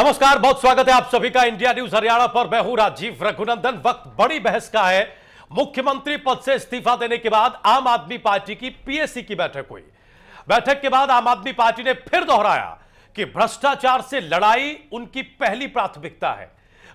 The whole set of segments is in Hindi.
नमस्कार, बहुत स्वागत है आप सभी का इंडिया न्यूज़ हरियाणा पर। मैं हूँ राजीव रघुनंदन। वक्त बड़ी बहस का है। मुख्यमंत्री पद से इस्तीफा देने के बाद आम आदमी पार्टी की पीएससी की बैठक हुई। बैठक के बाद आम आदमी पार्टी ने फिर दोहराया कि भ्रष्टाचार से लड़ाई उनकी पहली प्राथमिकता है।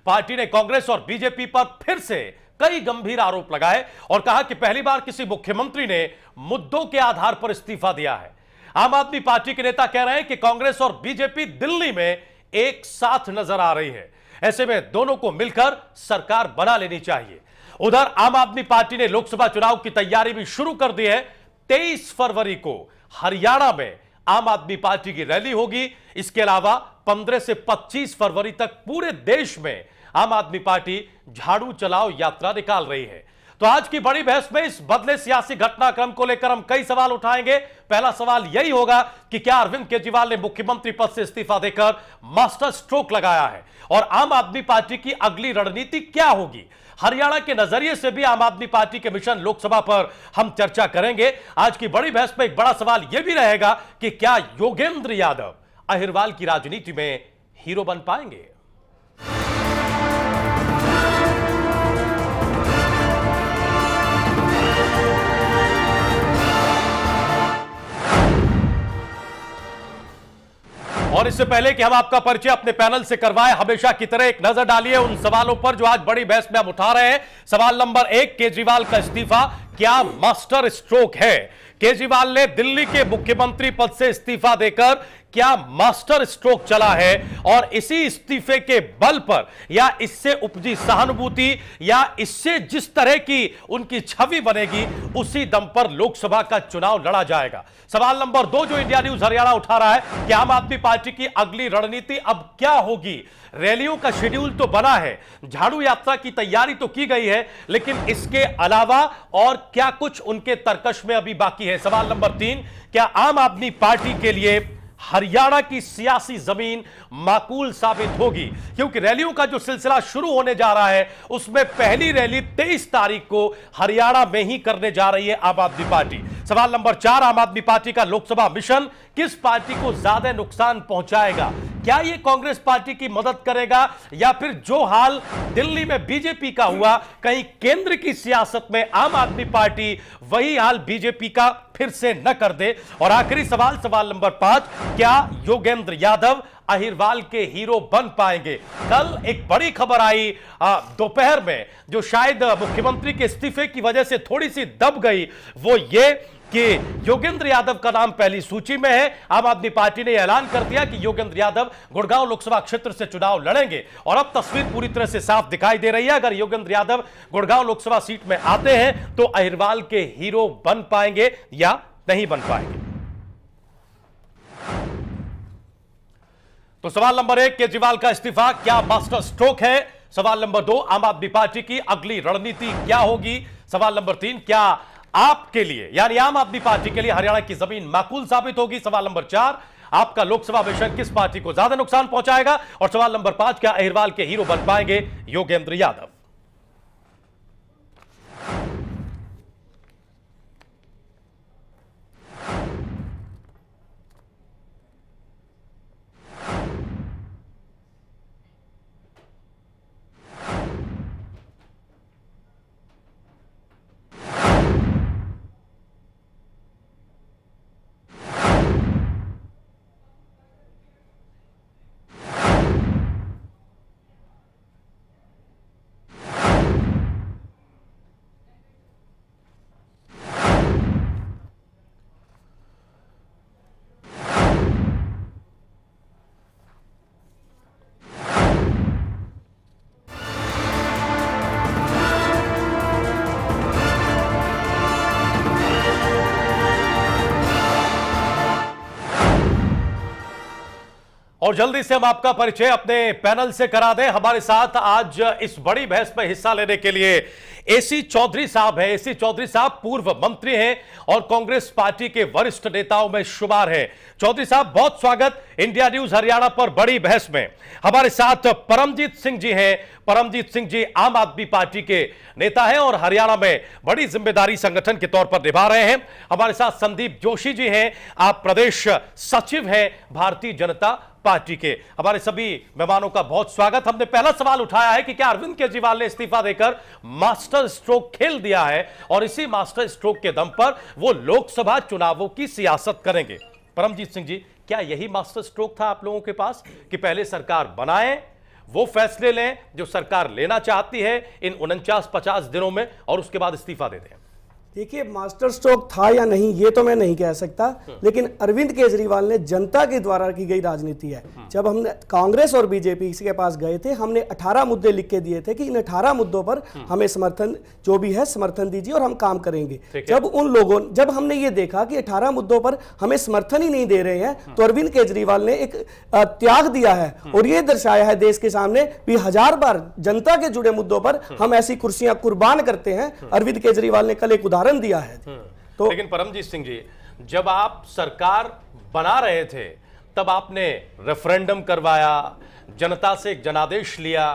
पार्टी ने कांग्रेस और बीजेपी पर फिर से कई गंभीर आरोप लगाए और कहा कि पहली बार किसी मुख्यमंत्री ने मुद्दों के आधार पर इस्तीफा दिया है। आम आदमी पार्टी के नेता कह रहे हैं कि कांग्रेस और बीजेपी दिल्ली में एक साथ नज़र आ रही है। ऐसे में दोनों को मिलकर सरकार बना लेनी चाहिए। उधर आम आदमी पार्टी ने लोकसभा चुनाव की तैयारी भी शुरू कर दी है। तेईस फरवरी को हरियाणा में आम आदमी पार्टी की रैली होगी। इसके अलावा 15 से 25 फरवरी तक पूरे देश में आम आदमी पार्टी झाड़ू चलाओ यात्रा निकाल रही है। तो आज की बड़ी बहस में इस बदले सियासी घटनाक्रम को लेकर हम कई सवाल उठाएँगे। पहला सवाल यही होगा कि क्या अरविंद केजरीवाल ने मुख्यमंत्री पद से इस्तीफा देकर मास्टर स्ट्रोक लगाया है? और आम आदमी पार्टी की अगली रणनीति क्या होगी? हरियाणा के नज़रिए से भी आम आदमी पार्टी के मिशन लोकसभा पर हम चर्चा करेंगे। आज की बड़ी बहस में एक बड़ा सवाल यह भी रहेगा कि क्या योगेंद्र यादव अहिरवाल की राजनीति में हीरो बन पाएँगे? और इससे पहले कि हम आपका परिचय अपने पैनल से करवाए, हमेशा की तरह एक नज़र डालिए उन सवालों पर जो आज बड़ी बहस में हम उठा रहे हैं। सवाल नंबर एक, केजरीवाल का इस्तीफा, क्या मास्टर स्ट्रोक है? केजरीवाल ने दिल्ली के मुख्यमंत्री पद से इस्तीफा देकर क्या मास्टर स्ट्रोक चला है और इसी इस्तीफे के बल पर या इससे उपजी सहानुभूति या इससे जिस तरह की उनकी छवि बनेगी, उसी दम पर लोकसभा का चुनाव लड़ा जाएगा। सवाल नंबर दो जो इंडिया न्यूज़ हरियाणा उठा रहा है कि आम आदमी पार्टी की अगली रणनीति अब क्या होगी? रैलियों का शेड्यूल तो बना है, झाड़ू यात्रा की तैयारी तो की गई है, लेकिन इसके अलावा और क्या कुछ उनके तर्कश में अभी बाकी है? सवाल नंबर तीन, क्या आम आदमी पार्टी के लिए हरियाणा की सियासी ज़मीन माकूल साबित होगी, क्योंकि रैलियों का जो सिलसिला शुरू होने जा रहा है, उसमें पहली रैली 23 तारीख को हरियाणा में ही करने जा रही है आम आदमी पार्टी। सवाल नंबर चार, आम आदमी पार्टी का लोकसभा मिशन, किस पार्टी को ज़्यादा नुकसान पहुंचाएगा? क्या यह कांग्रेस पार्टी की मदद करेगा, या फिर जो हाल दिल्ली में बीजेपी का हुआ, कहीं केंद्र की सियासत में आम आदमी पार्टी वही हाल बीजेपी का फिर से न कर दे। और आखिरी सवाल सवाल नंबर पाँच, क्या योगेंद्र यादव अहिरवाल के हीरो बन पाएँगे? कल एक बड़ी खबर आई दोपहर में, जो शायद मुख्यमंत्री के इस्तीफे की वजह से थोड़ी सी दब गई, वो ये कि योगेंद्र यादव का नाम पहली सूची में है। आम आदमी पार्टी ने ऐलान कर दिया कि योगेंद्र यादव गुड़गांव लोकसभा क्षेत्र से चुनाव लड़ेंगे और अब तस्वीर पूरी तरह से साफ़ दिखाई दे रही है। अगर योगेंद्र यादव गुड़गांव लोकसभा सीट में आते हैं तो अहिरवाल के हीरो बन पाएँगे या नहीं बन पाएँगे? तो सवाल नंबर एक, केजरीवाल का इस्तीफा, क्या मास्टर स्ट्रोक है? सवाल नंबर दो, आम आदमी पार्टी की अगली रणनीति क्या होगी? सवाल नंबर तीन, क्या आपके लिए, यानी आम आदमी पार्टी के लिए हरियाणा की ज़मीन माकूल साबित होगी। सवाल नंबर चार, आपका लोकसभा मिशन किस पार्टी को ज़्यादा नुकसान पहुंचाएगा? और सवाल नंबर पाँच, क्या अहिरवाल के हीरो बन पाएँगे? योगेंद्र यादव। और जल्दी से हम आपका परिचय अपने पैनल से करा दें। हमारे साथ आज इस बड़ी बहस में हिस्सा लेने के लिए एसी चौधरी साहब है। एसी चौधरी साहब पूर्व मंत्री हैं और कांग्रेस पार्टी के वरिष्ठ नेताओं में शुमार हैं। चौधरी साहब, बहुत स्वागत। इंडिया न्यूज़ हरियाणा पर बड़ी बहस में। हमारे साथ परमजीत सिंह जी हैं। परमजीत सिंह जी आम आदमी पार्टी के नेता हैं और हरियाणा में बड़ी ज़िम्मेदारी संगठन के तौर पर निभा रहे हैं। हमारे साथ संदीप जोशी जी हैं। आप प्रदेश सचिव हैं भारतीय जनता पार्टी के। हमारे सभी मेहमानों का बहुत स्वागत। हमने पहला सवाल उठाया है कि क्या अरविंद केजरीवाल ने इस्तीफा देकर मास्टर स्ट्रोक खेल दिया है और इसी मास्टर स्ट्रोक के दम पर वो लोकसभा चुनावों की सियासत करेंगे। परमजीत सिंह जी, क्या यही मास्टर स्ट्रोक था आप लोगों के पास कि पहले सरकार बनाए, वो फैसले लें जो सरकार लेना चाहती है इन उनचास पचास दिनों में और उसके बाद इस्तीफा दे दें? देखिए मास्टर स्ट्रोक था या नहीं ये तो मैं नहीं कह सकता लेकिन अरविंद केजरीवाल ने जनता के द्वारा की गई राजनीति है। जब हमने कांग्रेस और बीजेपी के पास गए थे हमने 18 मुद्दे लिख के दिए थे कि इन 18 मुद्दों पर हमें समर्थन जो भी है समर्थन दीजिए और हम काम करेंगे। जब उन लोगों जब हमने ये देखा कि अठारह मुद्दों पर हमें समर्थन ही नहीं दे रहे हैं तो अरविंद केजरीवाल ने एक त्याग दिया है और ये दर्शाया है देश के सामने भी हज़ार बार जनता के जुड़े मुद्दों पर हम ऐसी कुर्सियाँ कुर्बान करते हैं। अरविंद केजरीवाल ने कल एक उदाहरण उदाहरण दिया है। हम्म। तो लेकिन परमजीत सिंह जी जब आप सरकार बना रहे थे तब आपने रेफरेंडम करवाया जनता से एक जनादेश लिया।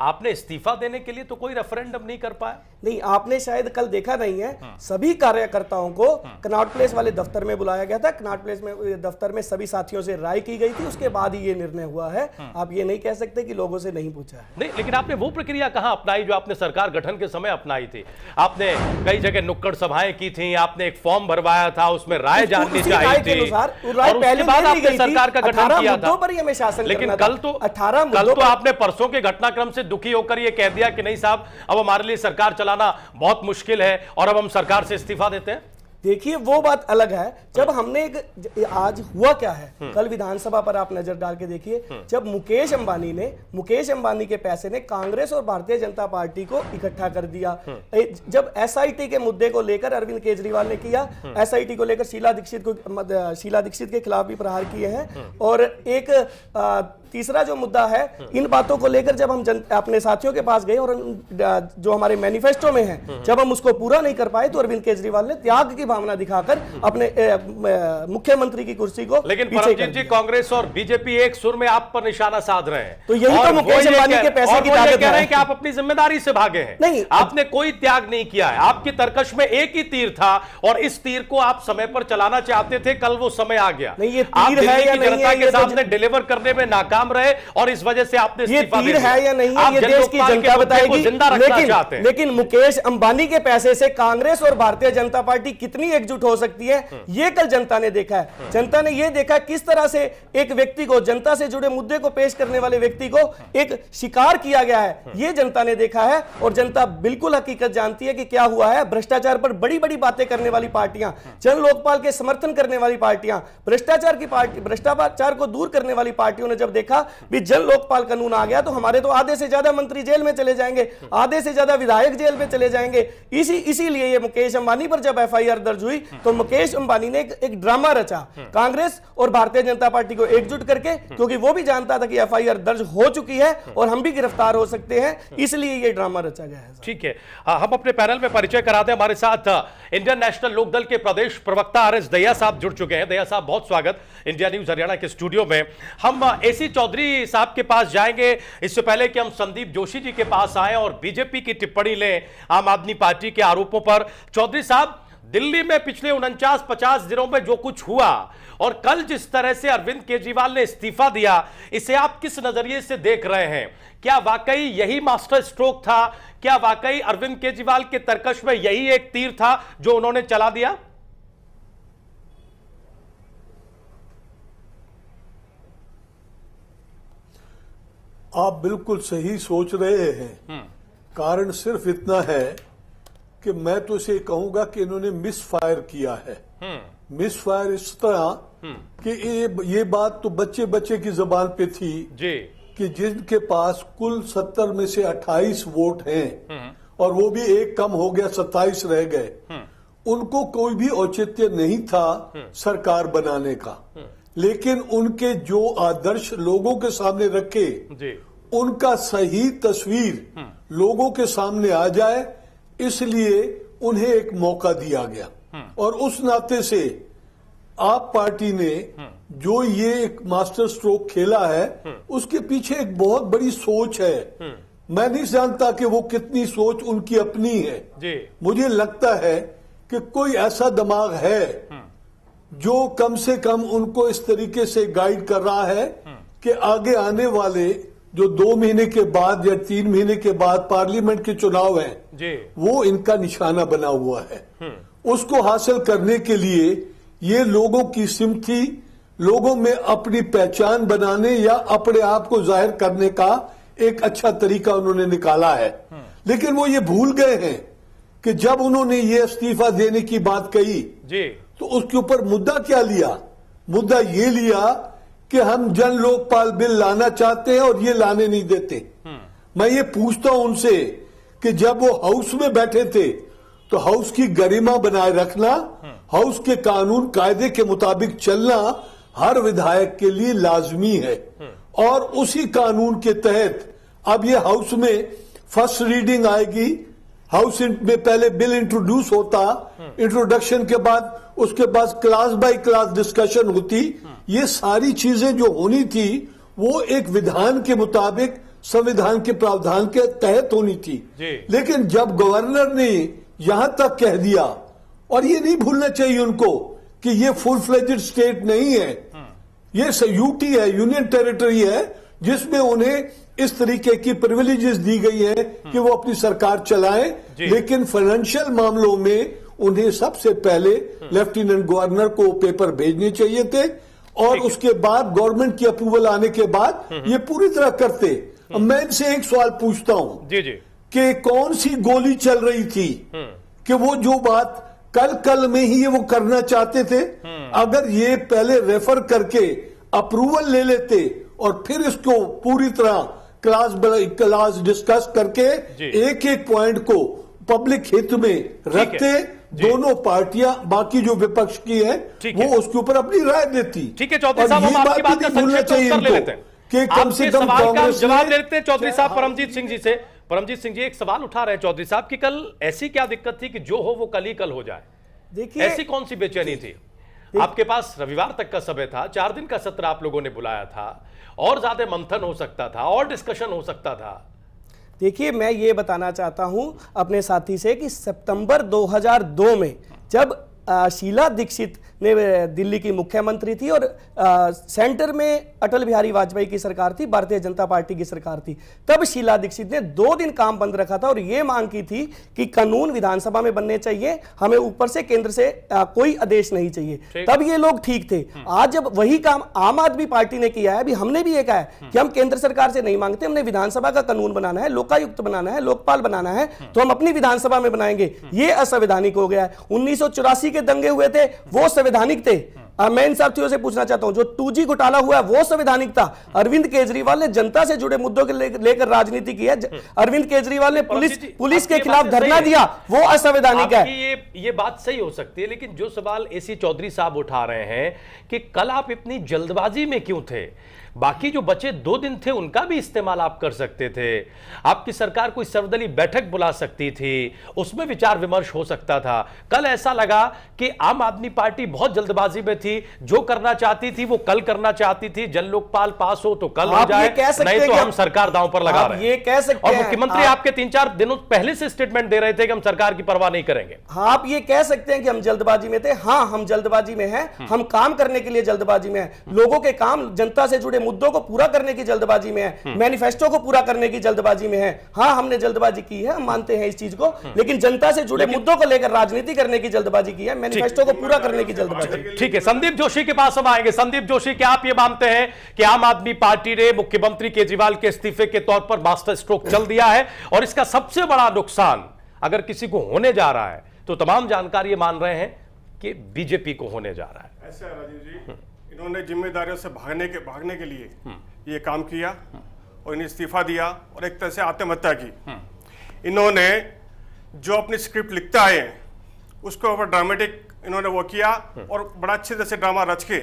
आपने इस्तीफा देने के लिए तो कोई रेफरेंडम नहीं कर पाया। नहीं आपने शायद कल देखा नहीं है हाँ। सभी कार्यकर्ताओं को हाँ। कनाट प्लेस वाले दफ्तर में बुलाया गया था। कनाट प्लेस में दफ्तर में सभी साथियों से राय की गई थी उसके बाद ही ये निर्णय हुआ है। हाँ। आप ये नहीं कह सकते कि लोगों से नहीं पूछा है। नहीं लेकिन आपने वो प्रक्रिया कहाँ अपनाई जो आपने सरकार गठन के समय अपनाई थी? आपने कई जगह नुक्कड़ सभाएँ की थी आपने एक फॉर्म भरवाया था उसमें राय जाननी चाहिए थी। पहले बाद आपने सरकार का गठन किया था। पर हमें शासन लेकिन कल तो अठारह कल तो आपने परसों के घटनाक्रम से दुखी होकर ये कह दिया कि नहीं साहब अब हमारे लिए सरकार चलाना बहुत मुश्किल है और अब हम सरकार से इस्तीफा देते हैं। देखिए वो बात अलग है। जब हमने एक आज हुआ क्या है? हम्म। कल विधानसभा पर आप नज़र डाल के देखिए हम्म। जब मुकेश अंबानी ने मुकेश अंबानी के पैसे ने कांग्रेस और भारतीय जनता पार्टी को इकट्ठा कर दिया। हम्म। जब एसआईटी के मुद्दे को लेकर अरविंद केजरीवाल ने किया एसआईटी को लेकर शीला दीक्षित को शीला दीक्षित के खिलाफ भी प्रहार किए हैं। और एक तीसरा जो मुद्दा है इन बातों को लेकर जब हम जन, अपने साथियों के पास गए और जो हमारे मैनिफेस्टो में है जब हम उसको पूरा नहीं कर पाए तो अरविंद केजरीवाल ने त्याग की भावना दिखाकर अपने मुख्यमंत्री की कुर्सी को लेकिन जी कांग्रेस और बीजेपी एक सुर में आप पर निशाना साध रहे हैं। तो यही तो मुकेश अंबानी के पैसे की ताकत कह रहे हैं। कि आप अपनी ज़िम्मेदारी से भागे हैं। नहीं। आपने कोई त्याग नहीं किया है। आपकी तरकश में एक ही तीर था और इस तीर को आप समय पर चलाना चाहते थे कल वो समय आ गया। नहीं ये तीर है या नहीं जनता के तो सामने डिलीवर करने में नाकाम रहे और इस वजह से आपने ये तीर है या नहीं? है ये देश की जनता बताएगी। लेकिन लेकिन मुकेश अंबानी के पैसे से कांग्रेस और भारतीय जनता पार्टी कितनी एकजुट हो सकती है ये कल जनता ने देखा है। जनता ने यह देखा किस तरह से एक व्यक्ति को जनता से जुड़े मुद्दे को पेश करने वाले व्यक्ति को एक शिकार किया गया है यह जनता ने देखा है और जनता बिल्कुल हकीकत जानती है कि क्या हुआ है। भ्रष्टाचार पर बड़ी बड़ी बातें करने वाली पार्टियाँ जन लोकपाल के समर्थन करने वाली पार्टियाँ भ्रष्टाचार की पार्टी भ्रष्टाचार को दूर करने वाली पार्टियों ने जब देखा भी जन लोकपाल कानून आ गया तो हमारे तो आधे से ज़्यादा मंत्री जेल में चले जाएँगे आधे से ज़्यादा विधायक जेल में चले जाएँगे। इसी इसीलिए ये मुकेश अंबानी पर जब एफआईआर दर्ज हुई तो मुकेश अंबानी ने एक, एक ड्रामा रचा कांग्रेस और भारतीय जनता पार्टी को एकजुट करके क्योंकि वो भी जानता था कि एफआईआर दर्ज हो चुकी है और हम भी गिरफ़्तार हो सकते हैं इसलिए ये ड्रामा रचा गया है। ठीक है। हम अपने पैनल में परिचय कराते हैं। हमारे साथ इंडियन नेशनल लोकदल के प्रदेश प्रवक्ता आर एस दया साहब जुड़ चुके हैं। दया साहब बहुत स्वागत। इंडिया न्यूज़ हरियाणा के स्टूडियो में। हम एसी चौधरी साहब के पास जाएँगे। इससे पहले कि हम संदीप जोशी जी के पास आए और बीजेपी की टिप्पणी लें आम आदमी पार्टी के आरोपों पर। चौधरी साहब, दिल्ली में पिछले उनचास पचास दिनों में जो कुछ हुआ और कल जिस तरह से अरविंद केजरीवाल ने इस्तीफा दिया, इसे आप किस नज़रिए से देख रहे हैं? क्या वाकई यही मास्टर स्ट्रोक था? क्या वाकई अरविंद केजरीवाल के तर्कश में यही एक तीर था जो उन्होंने चला दिया? आप बिल्कुल सही सोच रहे हैं। हम्म। कारण सिर्फ़ इतना है कि मैं तो इसे कहूँगा कि इन्होंने मिस फायर किया है। मिस हम्म। फायर इस तरह हम्म। कि ये ये बात तो बच्चे बच्चे की जबान पे थी जी। कि जिनके पास कुल सत्तर में से अट्ठाईस वोट हैं। और वो भी एक कम हो गया सत्ताईस रह गए। उनको कोई भी औचित्य नहीं था सरकार बनाने का। लेकिन उनके जो आदर्श लोगों के सामने रखे उनका सही तस्वीर लोगों के सामने आ जाए इसलिए उन्हें एक मौका दिया गया हम्म। और उस नाते से आप पार्टी ने हम्म। जो ये एक मास्टर स्ट्रोक खेला है हम्म। उसके पीछे एक बहुत बड़ी सोच है मैं नहीं जानता कि वो कितनी सोच उनकी अपनी है जी। मुझे लगता है कि कोई ऐसा दिमाग है जो कम से कम उनको इस तरीके से गाइड कर रहा है कि आगे आने वाले जो दो महीने के बाद या तीन महीने के बाद पार्लियामेंट के चुनाव हैं जी। वो इनका निशाना बना हुआ है। उसको हासिल करने के लिए ये लोगों की सिमथी लोगों में अपनी पहचान बनाने या अपने आप को ज़ाहिर करने का एक अच्छा तरीका उन्होंने निकाला है। लेकिन वो ये भूल गए हैं कि जब उन्होंने ये इस्तीफा देने की बात कही जी। तो उसके ऊपर मुद्दा क्या लिया? मुद्दा ये लिया कि हम जन लोकपाल बिल लाना चाहते हैं और ये लाने नहीं देते। मैं ये पूछता हूँ उनसे कि जब वो हाउस में बैठे थे तो हाउस की गरिमा बनाए रखना हाउस के कानून कायदे के मुताबिक चलना हर विधायक के लिए लाजमी है। और उसी कानून के तहत अब ये हाउस में फ़र्स्ट रीडिंग आएगी हाउस में पहले बिल इंट्रोड्यूस होता इंट्रोडक्शन के बाद उसके बाद क्लास बाय क्लास डिस्कशन होती। ये सारी चीज़ें जो होनी थी वो एक विधान के मुताबिक संविधान के प्रावधान के तहत होनी थी। लेकिन जब गवर्नर ने यहाँ तक कह दिया और ये नहीं भूलना चाहिए उनको कि ये फुल फ्लेजेड स्टेट नहीं है। ये यूटी है यूनियन टेरिटरी है जिसमें उन्हें इस तरीके की प्रिविलेजेस दी गई है कि वो अपनी सरकार चलाएँ। लेकिन फाइनेंशियल मामलों में उन्हें सबसे पहले लेफ्टिनेंट गवर्नर को पेपर भेजने चाहिए थे और उसके बाद गवर्नमेंट की अप्रूवल आने के बाद हम्म। ये पूरी तरह करते। मैं इनसे एक सवाल पूछता हूँ जी जी। कि कौन सी गोली चल रही थी हम्म। कि वो जो बात कल कल में ही ये वो करना चाहते थे? हम्म। अगर ये पहले रेफर करके अप्रूवल ले लेते और फिर इसको पूरी तरह क्लास क्लास डिस्कस करके एक एक पॉइंट को पब्लिक हित में रखते दोनों पार्टियाँ बाकी जो विपक्ष की है वो उसके ऊपर अपनी राय देती। ठीक है चौधरी साहब हम आपकी बात का संक्षिप्त उत्तर ले लेते हैं। कि कम से कम कांग्रेस जवाब ले लेते हैं चौधरी साहब परमजीत सिंह जी से। परमजीत सिंह जी एक सवाल उठा रहे हैं चौधरी साहब की कल ऐसी क्या दिक्कत थी कि जो हो वो कल ही कल हो जाए? देखिए ऐसी कौन सी बेचैनी थी? आपके पास रविवार तक का समय था चार दिन का सत्र आप लोगों ने बुलाया था और ज़्यादा मंथन हो सकता था और डिस्कशन हो सकता था। देखिए मैं ये बताना चाहता हूँ अपने साथी से कि सितंबर 2002 में जब शीला दीक्षित ने दिल्ली की मुख्यमंत्री थी और आ, सेंटर में अटल बिहारी वाजपेयी की सरकार थी भारतीय जनता पार्टी की सरकार थी। तब शीला दीक्षित ने दो दिन काम बंद रखा था और यह मांग की थी कि कानून विधानसभा में बनने चाहिए हमें ऊपर से केंद्र से आ, कोई आदेश नहीं चाहिए। तब ये लोग ठीक थे। हम्म। आज जब वही काम आम आदमी पार्टी ने किया है अभी हमने भी ये कहा है हम्म। कि हम केंद्र सरकार से नहीं मांगते हमने विधानसभा का कानून बनाना है लोकायुक्त बनाना है लोकपाल बनाना है हम्म। तो हम अपनी विधानसभा में बनाएँगे। ये असंवैधानिक हो गया है। उन्नीस के दंगे हुए थे वो संवैधानिक थे। मैं इन साथियों से पूछना चाहता हूँ जो टू जी घोटाला हुआ है वो संवैधानिक था अरविंद केजरीवाल ने जनता से जुड़े मुद्दों के लेकर राजनीति की है। अरविंद केजरीवाल ने पुलिस पुलिस के खिलाफ धरना दिया वो असंवैधानिक है। ये ये बात सही हो सकती है लेकिन जो सवाल एसी चौधरी साहब उठा रहे हैं कि कल आप इतनी जल्दबाजी में क्यों थे? बाकी जो बचे दो दिन थे उनका भी इस्तेमाल आप कर सकते थे। आपकी सरकार कोई सर्वदलीय बैठक बुला सकती थी उसमें विचार विमर्श हो सकता था। कल ऐसा लगा कि आम आदमी पार्टी बहुत जल्दबाजी में थी जो करना चाहती थी वो कल करना चाहती थी। जन लोकपाल पास हो तो कल हो जाए नहीं तो हम सरकार दांव पर लगा रहे ये कह सकते और मुख्यमंत्री आपके तीन चार दिनों पहले से स्टेटमेंट दे रहे थे कि हम सरकार की परवाह नहीं करेंगे। हाँ आप ये कह सकते हैं कि हम जल्दबाजी में थे। हाँ हम जल्दबाजी में हैं। हम काम करने के लिए जल्दबाजी में हैं। लोगों के काम जनता से जुड़े मुद्दों को पूरा करने की जल्दबाजी में है। मैनिफेस्टो को पूरा करने की जल्दबाजी में है। हाँ हमने जल्दबाजी की है हम मानते हैं इस चीज़ को। लेकिन जनता से जुड़े मुद्दों को लेकर राजनीति करने की जल्दबाजी की है। मैनिफेस्टो को पूरा करने की जल्दबाजी। ठीक है। संदीप जोशी के पास हम आएँगे। संदीप जोशी, क्या आप ये मानते हैं कि आम आदमी पार्टी ने मुख्यमंत्री केजरीवाल के इस्तीफे के तौर पर मास्टर स्ट्रोक चल दिया है और इसका सबसे बड़ा नुकसान अगर किसी को होने जा रहा है तो तमाम जानकारी ये मान रहे हैं कि बीजेपी को होने जा रहा है। ऐसा राजीव जी, इन्होंने जिम्मेदारियों से भागने के भागने के लिए ये काम किया और इन्हें इस्तीफा दिया और एक तरह से आत्महत्या की। इन्होंने जो अपनी स्क्रिप्ट लिखते आए उसके ऊपर ड्रामेटिक इन्होंने वो किया और बड़ा अच्छे तरह से ड्रामा रच के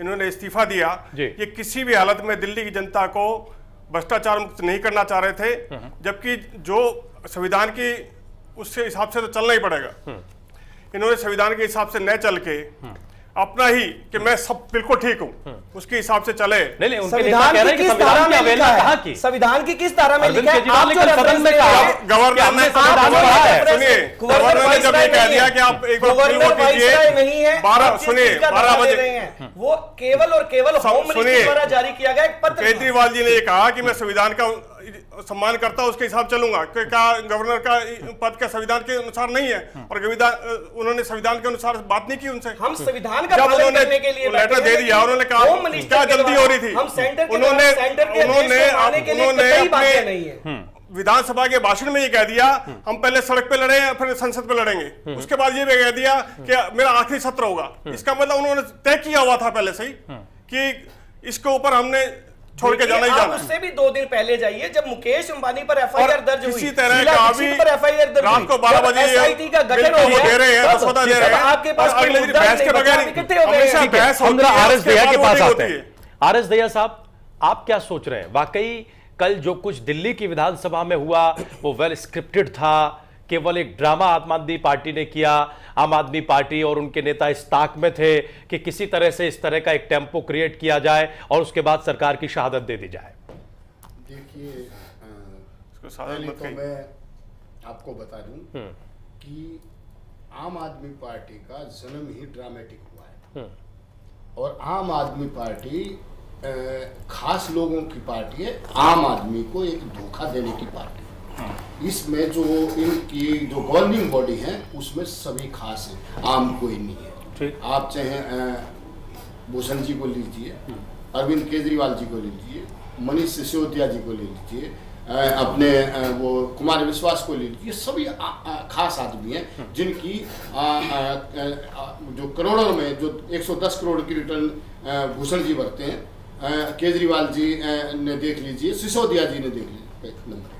इन्होंने इस्तीफा दिया ये किसी भी हालत में दिल्ली की जनता को भ्रष्टाचार मुक्त नहीं करना चाह रहे थे जबकि जो संविधान की उसके हिसाब से तो चलना ही पड़ेगा। इन्होंने संविधान के हिसाब से न चल के अपना ही कि मैं सब बिल्कुल ठीक हूँ। हम्म। उसके हिसाब से चले। नहीं नहीं संविधान की किस धारा में लिखा है? संविधान की किस धारा में लिखा है? आप जो रेफरेंस में गवर्नर ने सुनिए गवर्नर ने जब ये कह दिया कि आप एक बार कीजिए नहीं है बारह सुनिए बारह बजे। वो केवल और केवल होम मिनिस्ट्री द्वारा जारी किया गया एक पत्र केजरीवाल जी ने ये कहा कि मैं संविधान का सम्मान करता हूँ उसके हिसाब चलूँगा। क्या गवर्नर का पद का संविधान के अनुसार नहीं है? और उन्होंने संविधान के अनुसार बात नहीं की उनसे। हम संविधान का पालन करने के लिए लेटर दे दिया उन्होंने कहा क्या जल्दी हो रही थी? उन्होंने उन्होंने उन्होंने विधानसभा के भाषण में ये कह दिया हम पहले सड़क पे लड़े फिर संसद पे लड़ेंगे? हम्म। उसके बाद ये भी कह दिया कि मेरा आखिरी सत्र होगा। हम्म। इसका मतलब उन्होंने तय किया हुआ था पहले से ही हम्म। कि इसके ऊपर हमने छोड़ के जाना ही जाना उससे भी दो दिन पहले जाइए जब मुकेश अंबानी पर एफआईआर दर्ज हुई। इसी तरह का अभी पर एफआईआर दर्ज रात को 12 बजे एसआईटी का गठन हो गया दे रहे हैं दे रहे हैं आपके पास अगले दिन बहस के बगैर हमेशा बहस हम आरएस दया के पास आते हैं। आरएस दया साहब आप क्या सोच रहे हैं? वाकई कल जो कुछ दिल्ली की विधानसभा में हुआ वो वेल स्क्रिप्टेड था केवल एक ड्रामा आम आदमी पार्टी ने किया। आम आदमी पार्टी और उनके नेता इस ताक में थे कि किसी तरह से इस तरह का एक टेंपो क्रिएट किया जाए और उसके बाद सरकार की शहादत दे दी जाए। देखिए तो मैं आपको बता दूँ हम्म। कि आम आदमी पार्टी का जन्म ही ड्रामेटिक हुआ है। हम्म। और आम आदमी पार्टी खास लोगों की पार्टी है। आम आदमी को एक धोखा देने की पार्टी। इसमें जो इनकी जो गवर्निंग बॉडी है उसमें सभी खास है। आम कोई नहीं है। आप चाहे भूषण जी को लीजिए अरविंद केजरीवाल जी को लीजिए मनीष सिसोदिया जी को ले लीजिए अपने वो कुमार विश्वास को ले लीजिए सभी आ, आ, खास आदमी हैं जिनकी आ, आ, जो करोड़ों में जो 110 करोड़ की रिटर्न भूषण जी भरते हैं केजरीवाल जी ने देख लीजिए सिसोदिया जी ने देख लीजिए नंबर।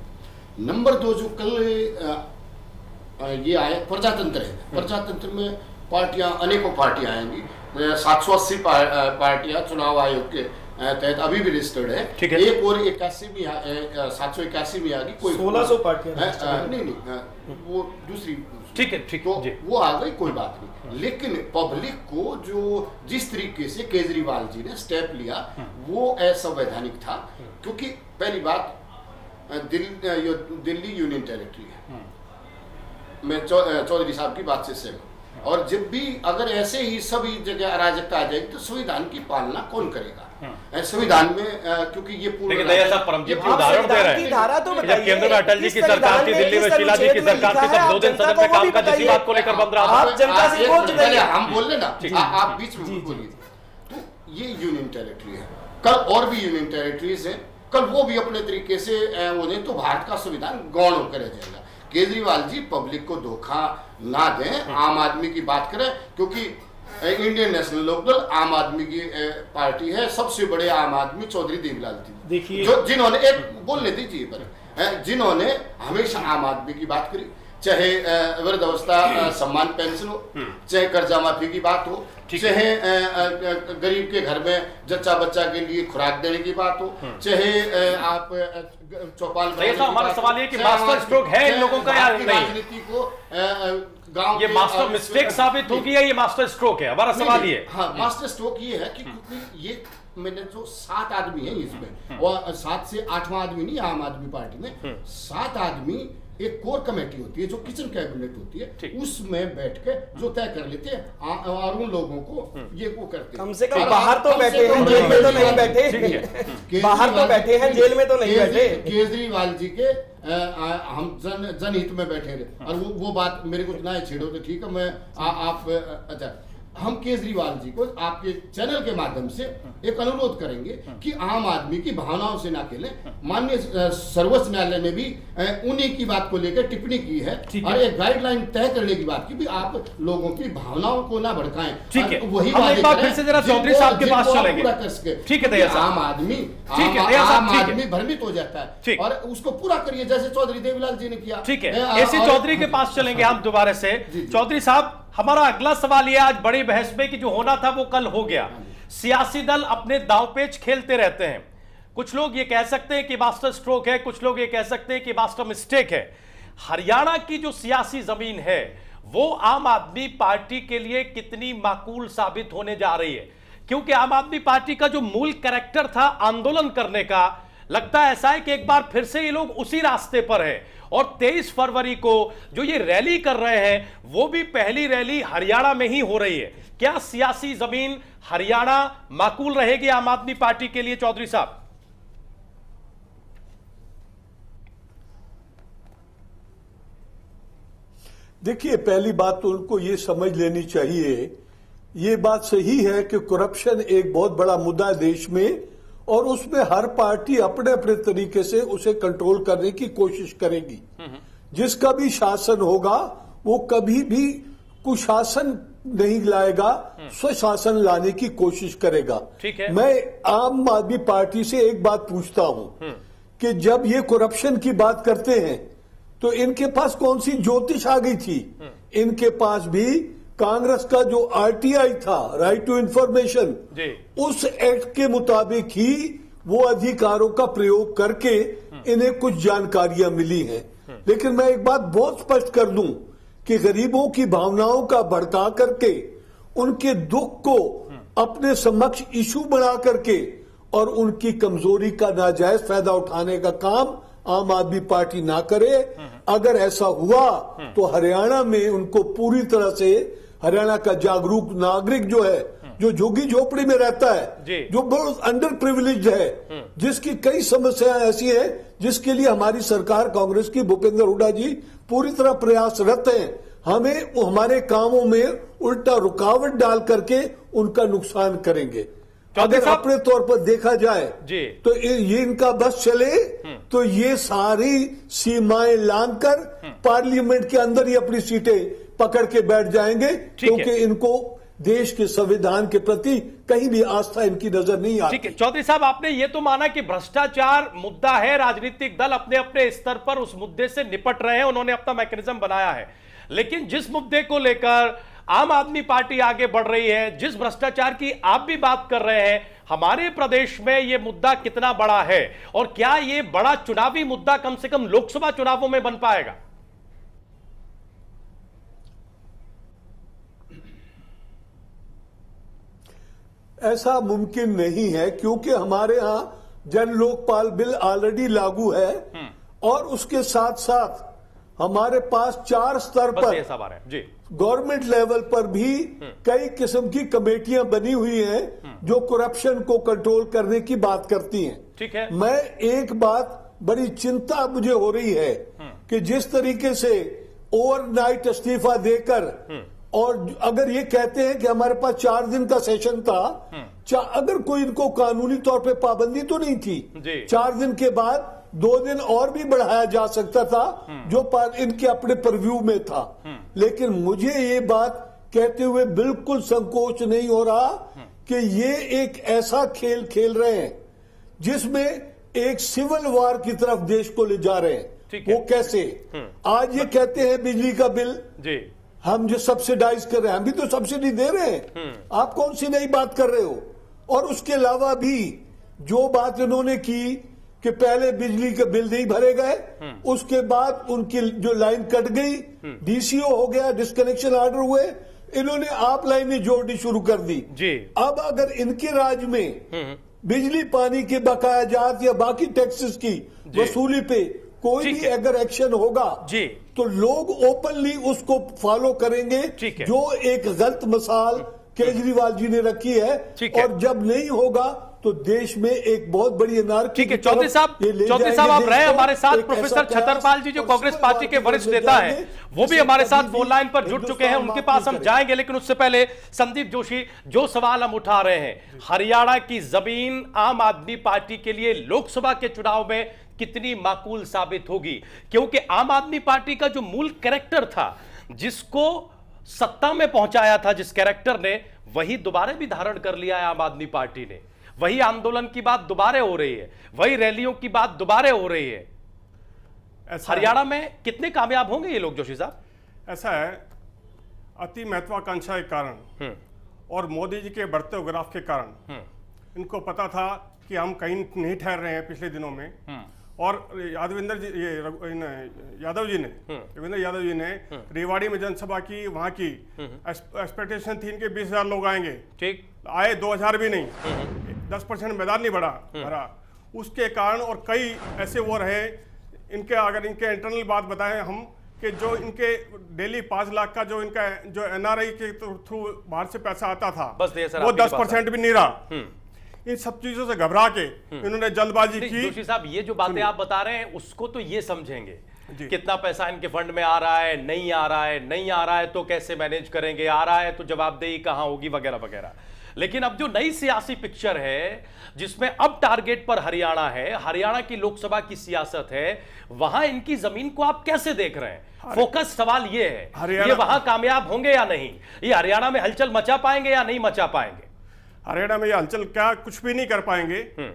नंबर दो जो कल ये आए प्रजातंत्र है। प्रजातंत्र में पार्टियाँ अनेकों पार्टियाँ आएँगी। सात सौ अस्सी पार्टियाँ चुनाव आयोग के तहत अभी भी रजिस्टर्ड है, है। एक और इक्यासी में सात सौ इक्यासी में आ गई कोई सोलह सौ पार्टियाँ नहीं नहीं वो दूसरी ठीक है ठीक तो वो आ गई कोई बात नहीं। लेकिन पब्लिक को जो जिस तरीके से केजरीवाल जी ने स्टेप लिया हम्म। वो असंवैधानिक था क्योंकि पहली बात दिल्ली दिल्ली यूनियन टेरिटरी है। हम्म। मैं चौधरी साहब की बात से सहमत और जब भी अगर ऐसे ही सभी जगह अराजकता आ जाएगी तो संविधान की पालना कौन करेगा? हम्म। संविधान में क्योंकि ये पूरे उदाहरण दे रहे हैं। तो जब केंद्र में अटल जी की सरकार थी दिल्ली में शीला जी की सरकार थी तब दो दिन सदन में काम का इसी बात को लेकर बंद रहा था। हम बोल लेना आप बीच में बोलिए। तो ये यूनियन टेरिटरी है। कल और भी यूनियन टेरिटरीज है। कल वो भी अपने तरीके से उन्हें तो भारत का संविधान गौण होकर रह जाएगा। केजरीवाल जी पब्लिक को धोखा ना दें आम आदमी की बात करें क्योंकि इंडियन नेशनल लोकदल आम आदमी की पार्टी है सबसे बड़े आम आदमी चौधरी देवीलाल जी। देखिए जो जिन्होंने एक बोलने दीजिए पर जिन्होंने हमेशा आम आदमी की बात करी। चाहे वृद्ध अवस्था सम्मान पेंशन हो हम्म। चाहे कर्जा माफ़ी की बात हो चाहे गरीब के घर में जच्चा बच्चा के लिए खुराक देने की बात हो हम्म। चाहे आप चौपाल हमारा सवाल ये कि मास्टर स्ट्रोक है इन लोगों का या राजनीति को गाँव ये मास्टर मिस्टेक साबित होगी या ये मास्टर स्ट्रोक है? हमारा सवाल ये हाँ। मास्टर स्ट्रोक ये है कि हम्म। ये मैंने जो सात आदमी है इसमें और सात से आठवां आदमी नहीं आम आदमी पार्टी में सात आदमी एक कोर कमेटी होती है जो किचन कैबिनेट होती है उसमें बैठ के जो तय कर लेते हैं और उन लोगों को हम्म। ये वो करते कम से कम बाहर तो बैठे हैं जेल में तो नहीं बैठे। बाहर तो बैठे हैं जेल में तो नहीं बैठे। केजरीवाल जी के हम जन जनहित में बैठे रहे। और वो वो बात मेरे को ना छेड़ो तो ठीक है मैं आप अच्छा हम केजरीवाल जी को आपके चैनल के माध्यम से एक अनुरोध करेंगे कि आम आदमी की भावनाओं से ना खेलें। माननीय सर्वोच्च न्यायालय ने भी उन्हीं की बात को लेकर टिप्पणी की है और एक गाइडलाइन तय करने की बात की भी आप लोगों की भावनाओं को ना भड़काएँ। ठीक है। वही बात फिर से जरा चौधरी साहब के पास ठीक है आम आदमी आम आदमी भ्रमित हो जाता है और उसको पूरा करिए जैसे चौधरी देवीलाल जी ने किया। ठीक है। ऐसे चौधरी के पास चलेंगे हम दोबारा से। चौधरी साहब हमारा अगला सवाल यह आज बड़ी बहस में कि जो होना था वो कल हो गया। सियासी दल अपने दावपेच खेलते रहते हैं। कुछ लोग ये कह सकते हैं कि मास्टर स्ट्रोक है कुछ लोग ये कह सकते हैं कि मास्टर मिस्टेक है। हरियाणा की जो सियासी ज़मीन है वो आम आदमी पार्टी के लिए कितनी माकूल साबित होने जा रही है? क्योंकि आम आदमी पार्टी का जो मूल कैरेक्टर था आंदोलन करने का लगता है ऐसा है कि एक बार फिर से ये लोग उसी रास्ते पर है। और 23 फरवरी को जो ये रैली कर रहे हैं, वो भी पहली रैली हरियाणा में ही हो रही है। क्या सियासी ज़मीन हरियाणा माकूल रहेगी आम आदमी पार्टी के लिए? चौधरी साहब। देखिए, पहली बात तो उनको ये समझ लेनी चाहिए, ये बात सही है कि करप्शन एक बहुत बड़ा मुद्दा देश में। और उसमें हर पार्टी अपने अपने तरीके से उसे कंट्रोल करने की कोशिश करेगी। जिसका भी शासन होगा वो कभी भी कुशासन नहीं लाएगा स्वशासन लाने की कोशिश करेगा। ठीक है। मैं आम आदमी पार्टी से एक बात पूछता हूँ कि जब ये करप्शन की बात करते हैं तो इनके पास कौन सी ज्योतिष आ गई थी? इनके पास भी कांग्रेस का जो आरटीआई था राइट टू इंफॉर्मेशन उस एक्ट के मुताबिक ही वो अधिकारों का प्रयोग करके इन्हें कुछ जानकारियाँ मिली हैं। लेकिन मैं एक बात बहुत स्पष्ट कर दूँ कि गरीबों की भावनाओं का भड़का करके उनके दुख को अपने समक्ष इशू बना करके और उनकी कमज़ोरी का नाजायज फ़ायदा उठाने का काम आम आदमी पार्टी ना करे। अगर ऐसा हुआ तो हरियाणा में उनको पूरी तरह से हरियाणा का जागरूक नागरिक जो है जो झुग्गी झोपड़ी में रहता है जो। बहुत अंडर प्रिविलेज है जिसकी कई समस्याएँ ऐसी हैं जिसके लिए हमारी सरकार कांग्रेस की भूपेंद्र हुडा जी पूरी तरह प्रयासरत हैं। हमें हमारे कामों में उल्टा रुकावट डाल करके उनका नुकसान करेंगे। अगर अपने तौर पर देखा जाए तो ये इनका बस चले हम्म। तो ये सारी सीमाएँ लांग कर हम्म। पार्लियामेंट के अंदर ही अपनी सीटें पकड़ के बैठ जाएँगे क्योंकि इनको देश के संविधान के प्रति कहीं भी आस्था इनकी नज़र नहीं आती ठीक है। चौधरी साहब आपने ये तो माना कि भ्रष्टाचार मुद्दा है राजनीतिक दल अपने अपने स्तर पर उस मुद्दे से निपट रहे हैं उन्होंने अपना मैकेनिज्म बनाया है। लेकिन जिस मुद्दे को लेकर आम आदमी पार्टी आगे बढ़ रही है जिस भ्रष्टाचार की आप भी बात कर रहे हैं हमारे प्रदेश में यह मुद्दा कितना बड़ा है और क्या यह बड़ा चुनावी मुद्दा कम से कम लोकसभा चुनावों में बन पाएगा? ऐसा मुमकिन नहीं है क्योंकि हमारे यहाँ जन लोकपाल बिल ऑलरेडी लागू है हम्म। और उसके साथ साथ हमारे पास चार स्तर पर गवर्नमेंट लेवल पर भी हम्म। कई किस्म की कमेटियाँ बनी हुई हैं हम्म। जो करप्शन को कंट्रोल करने की बात करती हैं ठीक है मैं एक बात बड़ी चिंता मुझे हो रही है कि जिस तरीके से ओवरनाइट इस्तीफा देकर और अगर ये कहते हैं कि हमारे पास चार दिन का सेशन था हम्म। अगर कोई इनको कानूनी तौर पे पाबंदी तो नहीं थी। चार दिन के बाद दो दिन और भी बढ़ाया जा सकता था हम्म। जो इनके अपने परव्यू में था। हम्म। लेकिन मुझे ये बात कहते हुए बिल्कुल संकोच नहीं हो रहा कि ये एक ऐसा खेल खेल रहे हैं जिसमें एक सिविल वार की तरफ़ देश को ले जा रहे हैं। वो कैसे? आज ये कहते हैं बिजली का बिल। जी। हम जो सब्सिडाइज कर रहे हैं हम भी तो सब्सिडी दे रहे हैं हम्म। आप कौन सी नई बात कर रहे हो और उसके अलावा भी जो बात इन्होंने की कि पहले बिजली के बिल नहीं भरे गए हम्म। उसके बाद उनकी जो लाइन कट गई डीसीओ हम्म। हो गया डिस्कनेक्शन ऑर्डर हुए इन्होंने आप लाइनें जोड़नी शुरू कर दी जी अब अगर इनके राज में बिजली पानी के बकाया जात या बाकी टैक्सेस की वसूली पे कोई भी अगर एक्शन होगा जी। तो लोग ओपनली उसको फॉलो करेंगे जो एक गलत मिसाल केजरीवाल जी ने रखी है। और जब नहीं होगा तो देश में एक बहुत बड़ी अनार ठीक है चौधरी साहब चौधरी साहब आप रहे हमारे साथ प्रोफेसर छतरपाल जी जो कांग्रेस पार्टी के वरिष्ठ नेता है वो भी हमारे साथ फ़ोन लाइन पर जुड़ चुके हैं उनके पास हम जाएँगे लेकिन उससे पहले संदीप जोशी जो सवाल हम उठा रहे हैं हरियाणा की ज़मीन आम आदमी पार्टी के लिए लोकसभा के चुनाव में कितनी माकूल साबित होगी? क्योंकि आम आदमी पार्टी का जो मूल कैरेक्टर था जिसको सत्ता में पहुँचाया था जिस कैरेक्टर ने वही दोबारा भी धारण कर लिया है आम आदमी पार्टी ने। वही आंदोलन की बात दोबारे हो रही है वही रैलियों की बात दोबारे हो रही है हरियाणा में कितने कामयाब होंगे ये लोग जोशी साहब ऐसा है अति महत्वाकांक्षा के कारण हम्म। और मोदी जी के बढ़ते ग्राफ के कारण हम्म। इनको पता था कि हम कहीं नहीं ठहर रहे हैं पिछले दिनों में हम्म। और यादविंदर जी ये यादव जी ने हम्म। रविंद्र यादव जी ने हम्म। रेवाड़ी में जनसभा की वहाँ की एक्सपेक्टेशन हम्म। थी इनके बीस हज़ार लोग आएँगे ठीक आए दो हज़ार भी नहीं दस परसेंट मैदान नहीं बढ़ा भरा उसके कारण और कई ऐसे वो रहे इनके अगर इनके इंटरनल बात बताएँ हम कि जो इनके डेली पाँच लाख का जो इनका जो एनआरआई के थ्रू बाहर से पैसा आता था बस वो दस परसेंट भी नहीं रहा। इन सब चीज़ों से घबरा के हम्म। इन्होंने जल्दबाजी की। जोशी साहब ये जो बातें आप बता रहे हैं उसको तो ये समझेंगे। कितना पैसा इनके फंड में आ रहा है नहीं आ रहा है नहीं आ रहा है तो कैसे मैनेज करेंगे? आ रहा है तो जवाबदेही कहाँ होगी वगैरह वगैरह। लेकिन अब जो नई सियासी पिक्चर है जिसमें अब टारगेट पर हरियाणा है हरियाणा की लोकसभा की सियासत है वहाँ इनकी ज़मीन को आप कैसे देख रहे हैं? फोकस सवाल ये है ये वहाँ कामयाब होंगे या नहीं? ये हरियाणा में हलचल मचा पाएँगे या नहीं मचा पाएँगे? हरियाणा में ये हलचल क्या कुछ भी नहीं कर पाएँगे हम्म।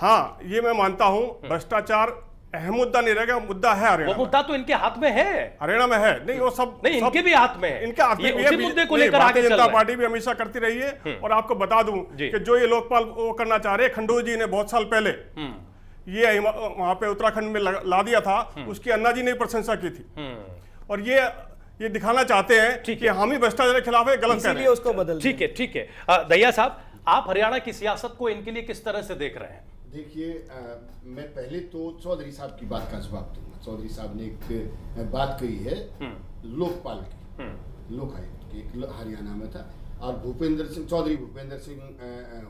हाँ ये मैं मानता हूँ हम्म। भ्रष्टाचार अहम मुद्दा नहीं रहेगा मुद्दा है हरियाणा वो मुद्दा तो इनके हाथ में है हरियाणा में है नहीं वो सब नहीं सब, इनके भी हाथ में है इनके हाथ में भी मुद्दे को लेकर आगे जनता पार्टी भी हमेशा करती रही है हम्म। और आपको बता दूँ कि जो ये लोकपाल वो करना चाह रहे खंडू जी ने बहुत साल पहले। ये वहाँ पे उत्तराखंड में ला दिया था। उसकी अन्ना जी ने प्रशंसा की थी और ये ये दिखाना चाहते हैं कि हम ही भ्रष्टाचार के खिलाफ है गलत कर रहे हैं। उसको बदल ठीक है ठीक है। दैया साहब आप हरियाणा की सियासत को इनके लिए किस तरह से देख रहे हैं? देखिए मैं पहले तो चौधरी साहब की बात का जवाब दूँगा। चौधरी साहब ने एक बात कही है हम्म। लोकपाल की। लोक लोकायुक्त की एक हरियाणा में था। और भूपेंद्र सिंह चौधरी भूपेंद्र सिंह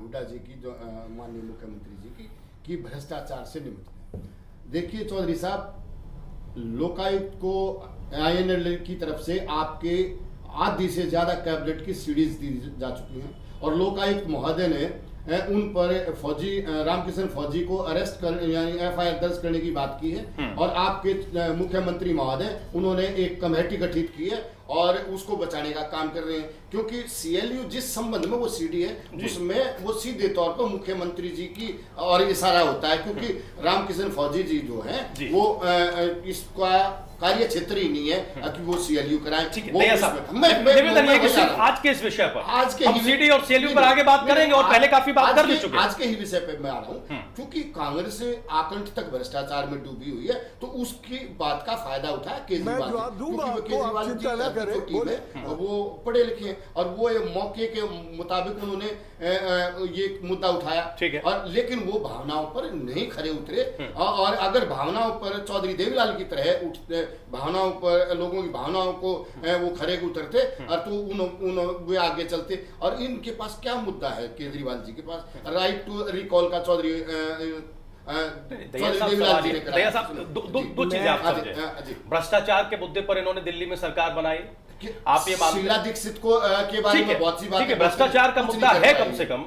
हुड्डा जी की जो माननीय मुख्यमंत्री जी की कि भ्रष्टाचार से निपटने देखिए चौधरी साहब लोकायुक्त को आईएनएल की तरफ़ से आपके आधी से ज़्यादा कैबिनेट की सीरीज़ दी जा चुकी हैं। और लोकायुक्त महोदय ने उन पर फौजी रामकिशन फौजी को अरेस्ट कर यानी एफआईआर दर्ज करने की बात की है। हम्म। और आपके मुख्यमंत्री महोदय उन्होंने एक कमेटी गठित की है और उसको बचाने का काम कर रहे हैं। क्योंकि सीएलयू जिस संबंध में वो सीडी है उसमें वो सीधे तौर पर मुख्यमंत्री जी की और इशारा होता है क्योंकि। रामकिशन फौजी जी जो है जी। वो इसका कार्य क्षेत्र ही नहीं है हम्म। कि वो सीएलयू कराए आज के इस विषय पर आज के सीडी और सीएलयू पर आगे बात करेंगे और पहले काफ़ी बात कर चुके आज के ही विषय पे मैं आ रहा हूँ हम्म। क्योंकि कांग्रेस आकंठ तक भ्रष्टाचार में डूबी हुई है तो उसकी बात का फ़ायदा उठाया केजरीवाल केजरीवाल टीम है हम्म। वो पढ़े लिखे हैं और वो मौके के मुताबिक उन्होंने ये मुद्दा उठाया। ठीक है। और लेकिन वो भावनाओं पर नहीं खड़े उतरे। और अगर भावनाओं पर चौधरी देवीलाल की तरह उठते भावनाओं पर लोगों की भावनाओं को वो खड़े उतरते और तो उन, उन वे आगे चलते। और इनके पास क्या मुद्दा है केजरीवाल जी के पास? राइट टू रिकॉल का चौधरी भ्रष्टाचार के मुद्दे पर इन्होंने दिल्ली में सरकार बनाई। आप ये शीला दीक्षित को के बारे में बहुत सी बात है भ्रष्टाचार का मुद्दा है कम से कम।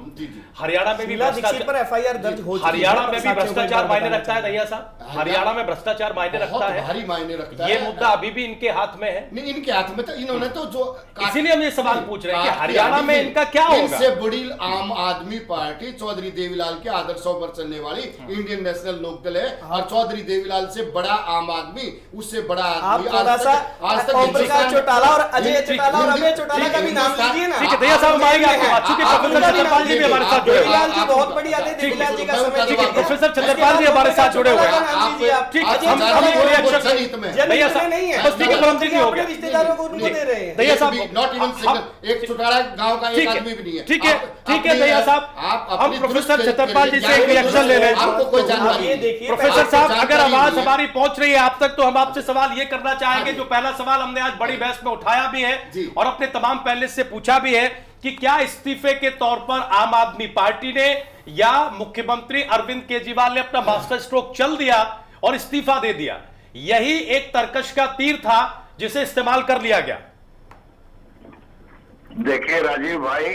हरियाणा में भी पर एफआईआर दर्ज हो हरियाणा में भी भ्रष्टाचार मायने रखता है दैया साहब? हरियाणा में भ्रष्टाचार मायने रखता है। भारी मायने रखता है। ये मुद्दा अभी भी इनके हाथ में है। नहीं इनके हाथ में तो इन्होंने तो जो इसीलिए हम ये सवाल पूछ रहे हैं कि हरियाणा में इनका क्या होगा? इनसे बड़ी आम आदमी पार्टी चौधरी देवीलाल के आदर्शों पर चलने वाली इंडियन नेशनल लोकदल है और चौधरी देवीलाल से बड़ा आम आदमी उससे बड़ा आदमी आज तक चौटाला और अजय चौटाला और अभय चौटाला का भी नाम लीजिए ना। ठीक है दया साहब आएँगे आपको चूँकि प्रोफेसर चंद्रपाल जी भी हमारे साथ जुड़े हुए हैं। जी बहुत बड़ी याद है देवीलाल जी का समय ठीक है प्रोफेसर चंद्रपाल जी हमारे साथ जुड़े हुए हैं। ठीक हम हम बोलिए अक्षर दया साहब नहीं है बस ठीक है परम जी हो गया रिश्तेदारों को उनको दे रहे हैं। दया साहब नॉट इवन एक चौटाला गाँव का एक आदमी भी नहीं है। ठीक है ठीक है दया साहब हम प्रोफेसर छतरपाल जी से एक रिएक्शन ले रहे हैं। आपको कोई जानकारी देखिए प्रोफेसर साहब अगर आवाज़ हमारी पहुँच रही है आप तक तो हम आपसे सवाल ये करना चाहेंगे जो पहला सवाल हमने आज बड़ी बहस में उठाया भी है और अपने तमाम पहले से पूछा भी है कि क्या इस्तीफे के तौर पर आम आदमी पार्टी ने या मुख्यमंत्री अरविंद केजरीवाल ने अपना मास्टर स्ट्रोक चल दिया और इस्तीफा दे दिया? यही एक तर्कश का तीर था जिसे इस्तेमाल कर लिया गया। देखिए राजीव भाई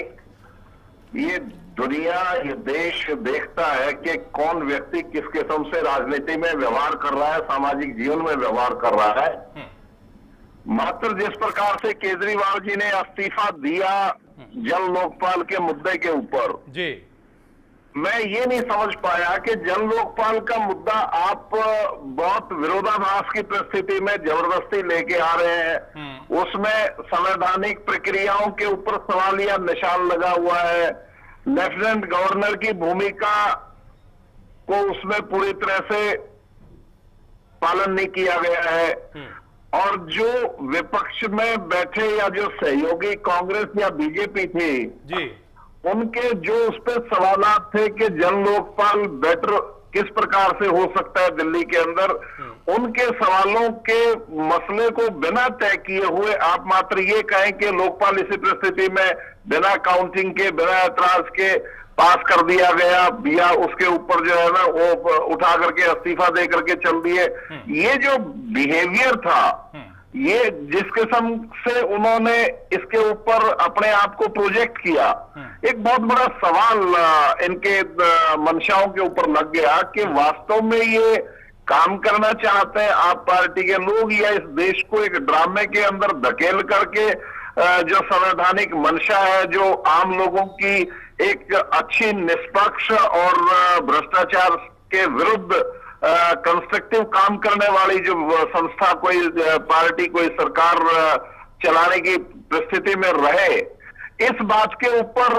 ये दुनिया ये देश देखता है कि कौन व्यक्ति किस किस्म से राजनीति में व्यवहार कर रहा है सामाजिक जीवन में व्यवहार कर रहा है। हम्म। मात्र जिस प्रकार से केजरीवाल जी ने इस्तीफा दिया जल लोकपाल के मुद्दे के ऊपर जी। मैं ये नहीं समझ पाया कि जन लोकपाल का मुद्दा आप बहुत विरोधाभास की परिस्थिति में ज़बरदस्ती लेके आ रहे हैं। हम्म। उसमें संवैधानिक प्रक्रियाओं के ऊपर सवाल या निशान लगा हुआ है। लेफ्टिनेंट गवर्नर की भूमिका को उसमें पूरी तरह से पालन नहीं किया गया है। हम्म। और जो विपक्ष में बैठे या जो सहयोगी कांग्रेस या बीजेपी थी जी। उनके जो उस पर सवाल थे कि जन लोकपाल बेटर किस प्रकार से हो सकता है दिल्ली के अंदर उनके सवालों के मसले को बिना तय किए हुए आप मात्र ये कहें कि लोकपाल इसी परिस्थिति में बिना काउंटिंग के बिना ऐतराज के पास कर दिया गया या उसके ऊपर जो है ना वो उठा करके इस्तीफा दे करके चल दिए। ये जो बिहेवियर था ये जिस किस्म से उन्होंने इसके ऊपर अपने आप को प्रोजेक्ट किया एक बहुत बड़ा सवाल इनके मंशाओं के ऊपर लग गया कि वास्तव में ये काम करना चाहते हैं आप पार्टी के लोग या इस देश को एक ड्रामे के अंदर धकेल करके जो संवैधानिक मंशा है जो आम लोगों की एक अच्छी निष्पक्ष और भ्रष्टाचार के विरुद्ध कंस्ट्रक्टिव काम करने वाली जो संस्था कोई पार्टी कोई सरकार चलाने की परिस्थिति में रहे इस बात के ऊपर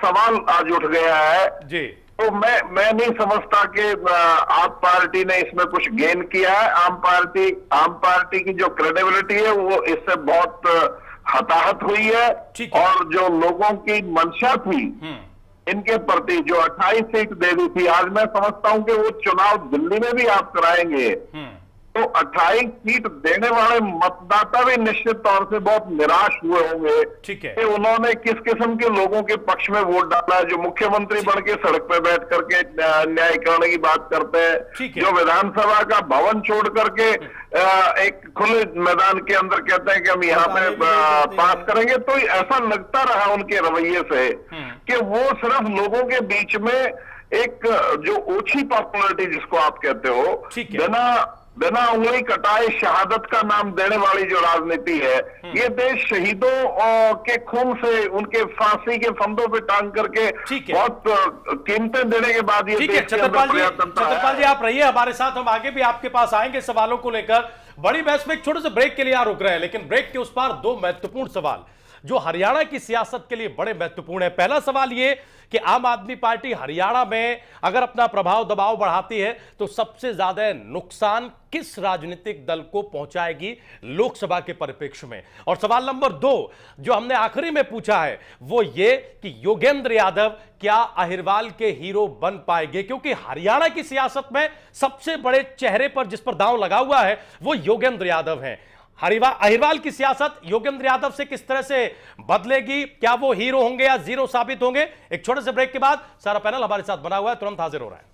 सवाल आज उठ गया है। जी। तो मैं मैं नहीं समझता कि आप पार्टी ने इसमें कुछ गेन किया है। आम पार्टी आम पार्टी की जो क्रेडिबिलिटी है वो इससे बहुत हताहत हुई है। और जो लोगों की मंशा थी हम्म। इनके प्रति जो 28 सीट दे दी थी आज मैं समझता हूँ कि वो चुनाव दिल्ली में भी आप कराएँगे हम्म। तो 28 सीट देने वाले मतदाता भी निश्चित तौर से बहुत निराश हुए होंगे ठीक है। कि उन्होंने किस किस्म के लोगों के पक्ष में वोट डाला है जो मुख्यमंत्री बन के सड़क पे बैठ करके न्याय करने की बात करते हैं जो विधानसभा का भवन छोड़ करके हम्म। एक खुले मैदान के अंदर कहते हैं कि हम यहाँ पे पास करेंगे तो ऐसा लगता रहा उनके रवैये से हम्म। कि वो सिर्फ़ लोगों के बीच में एक जो ओछी पॉपुलरिटी जिसको आप कहते हो। बिना बिना उंगली कटाए शहादत का नाम देने वाली जो राजनीति है हम्म। ये देश शहीदों के खून से उनके फांसी के फंदों पे टांग करके बहुत कीमतें देने के बाद ये देश चतुरपाल जी चतुरपाल जी आप रहिए हमारे साथ हम आगे भी आपके पास आएँगे सवालों को लेकर। बड़ी बहस में एक छोटे से ब्रेक के लिए रुक रहे हैं लेकिन ब्रेक के उस पार दो महत्वपूर्ण सवाल। जो हरियाणा की सियासत के लिए बड़े महत्वपूर्ण है। पहला सवाल यह कि आम आदमी पार्टी हरियाणा में अगर अपना प्रभाव, दबाव बढ़ाती है तो सबसे ज़्यादा नुकसान किस राजनीतिक दल को पहुंचाएगी लोकसभा के परिप्रेक्ष्य में? और सवाल नंबर दो, जो हमने आखिरी में पूछा है, वो ये कि योगेंद्र यादव क्या अहिरवाल के हीरो बन पाएँगे? क्योंकि हरियाणा की सियासत में सबसे बड़े चेहरे पर जिस पर दांव लगा हुआ है, वो योगेंद्र यादव हैं। अहिरवाल की सियासत योगेंद्र यादव से किस तरह से बदलेगी? क्या वो हीरो होंगे या ज़ीरो साबित होंगे? एक छोटे से ब्रेक के बाद सारा पैनल हमारे साथ बना हुआ है, तुरंत हाजिर हो रहा है।